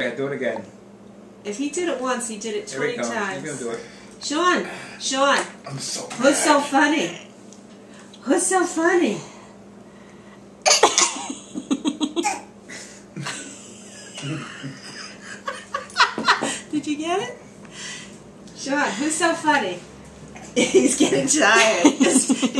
Yeah, do it again. If he did it once, he did it Here times. He's gonna do. Sean, Sean, I'm so who's so funny? Who's so funny? Did you get it? Sean, who's so funny? He's getting tired.